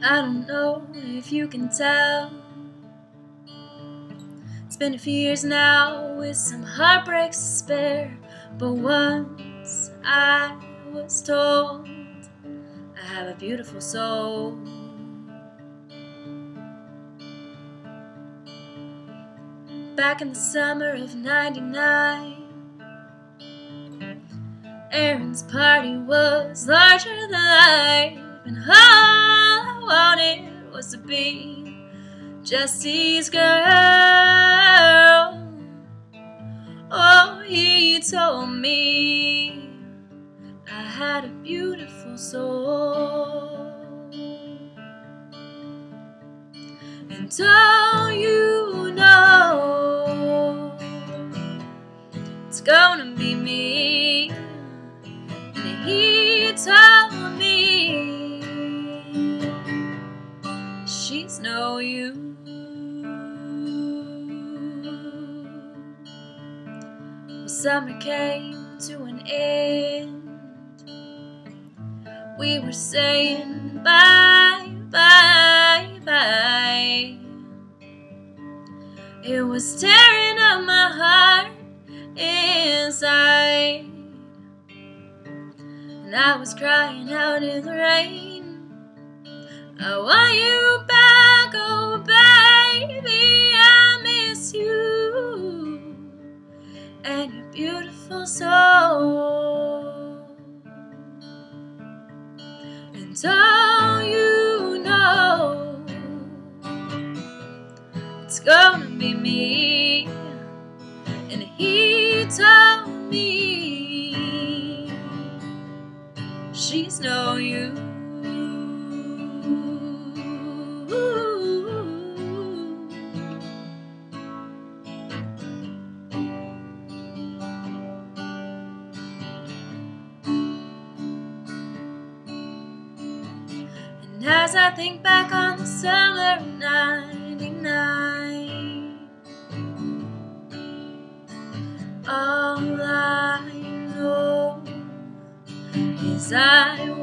I don't know if you can tell. It's been a few years now with some heartbreaks to spare. But once I was told I have a beautiful soul. Back in the summer of 99, Aaron's party was larger than life, and all I wanted was to be Jesse's girl. Oh, he told me I had a beautiful soul. And don't you know it's gonna be me? Told me she's no use. Well, summer came to an end. We were saying bye, bye, bye. It was tearing up my heart inside. And I was crying out in the rain. Oh, I want you back, oh baby, I miss you and your beautiful soul. And don't you know it's gonna be me? And he told me she's no. And as I think back on the summer night, I